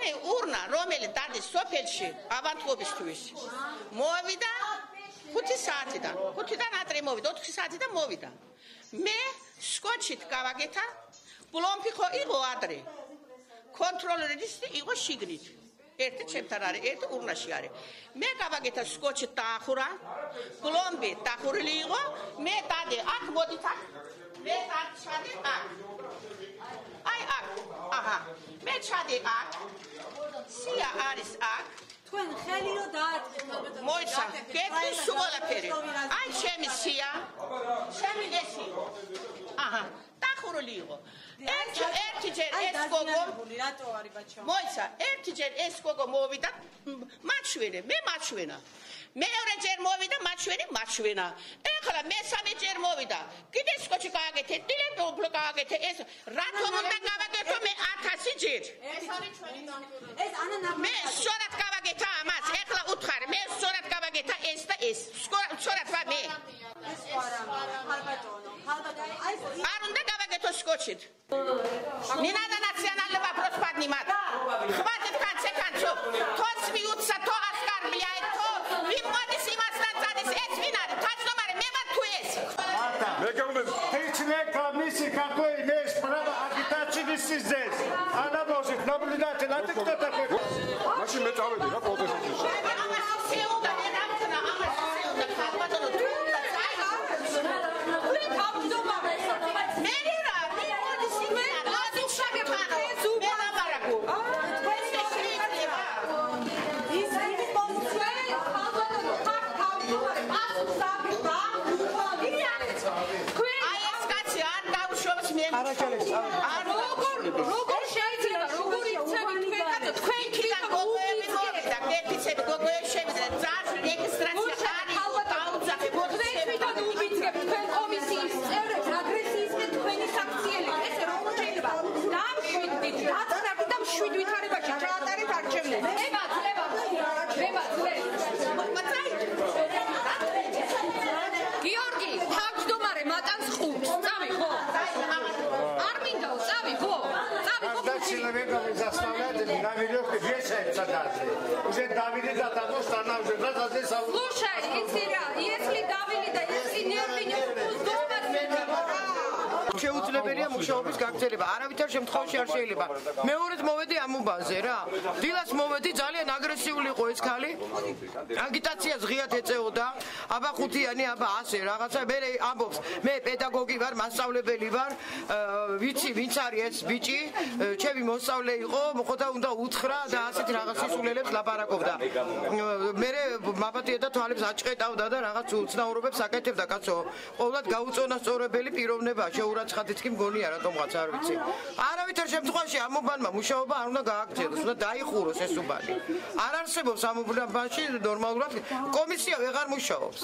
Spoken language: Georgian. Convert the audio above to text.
მქონე ურნა, რომელიც დადის სოფელში ავანტყოფისთვის. მოვიდა 5 საათიდან, 5-დან ადრე მოვიდა, 4 საათიდან მოვიდა. მე სკოჩით გავაკეთა, ბლომფი ხო იყო ადრე. კონტროლერის იყო შიგნით. ერთი ჩემთან არის, ერთი ურნაში არის. მე გავაკეთა სკოჩი დაახურა, ბლომბი დახურილი იყო, მე დადე აქ მოდით აქ. მე აქ ჩადე აქ. აი აქ. აჰა. მე ჩადე აქ. არის აქ. თქვენ ხელი რო დააწყეთ ალბათ მოიცა, კეთილი სულაფერი. აი ჩემი სია. ჩემი ესი. აჰა. დახურული იყო. ერთი ერთი ჯერ ეს გოგო რატო არის ბაჩო მოიცა, ერთი ჯერ ეს გოგო მოვიდა, მაჩვენე, მე მაჩვენა. მეორე ჯერ მოვიდა, მაჩვენე, მაჩვენა. ეხლა მესამე ჯერ მოვიდა. კიდე სკოჩი გააკეთე, დილემდე უფრო გააკეთე. ეს რატომ უნდა გავაკეთო მე 1000 ჯერ? ეს არის ჩვენი ნაკურა ეს ანა ნაკურა მე სწორად გავაკეთა ამას. ეხლა უთხარ, მე სწორად გავაკეთა ეს და ეს. სწორად ვარ მე. ეს ყარა ხალბატონო ხალბატონო აი არ უნდა გავაკეთო სკოჩით. нина на национального проспаднимат. Хватит конце концов. То смеются, то оскорбляют, то вимодис и мастацадис. Это винары. Точно маре, мема туес. მე გეუბნები Hiçne kamisi kakoi nes prava agitatsinis sizdes. Anamozit nablidate latikta takoi. მაშინ მე წავედი რა პროტესტში ამას შეუნდა, მე დაუშვებს მე. вешается даже. Уже давили до того, что она уже раз, раз, раз, Слушай, если, если давили, да если შეუძლებელია მუშაობის გაგრძელება. არავითარ შემთხვევაში არ შეიძლება. მეორედ მოვედი ამ უბანზე რა. დილას მოვედი ძალიან აგრესიული იყო ეს ქალი. აგიტაციას ღიად ეწეოდა. აბა ხუთიანი, აბა ასე რაღაცა. მე ამბობს, მე პედაგოგი ვარ, მასწავლებელი ვარ. ვიცი, ვინც არის ეს ბიჭი? ჩემი მოსწავლე იყო, მოხდა უნდა უთხრა და ასეთ რაღაც სისულელებს ლაპარაკობდა. მე მაბათია და თვალებს აჭყეტავდა და რაღაც უცნაურობებს აკეთებდა კაცო. ყოველად გაუწონასწორებელი პიროვნება შეურაცხადით კი მგონია რატომღაც არ ვიცი. არავითარ შემთხვევაში ამ უბანმა მუშაობა არ უნდა გააგრძელოს, უნდა დაიხუროს ეს უბანი. არ არსებობს ამ უბანში ნორმალურად კომისია ვეღარ მუშაობს.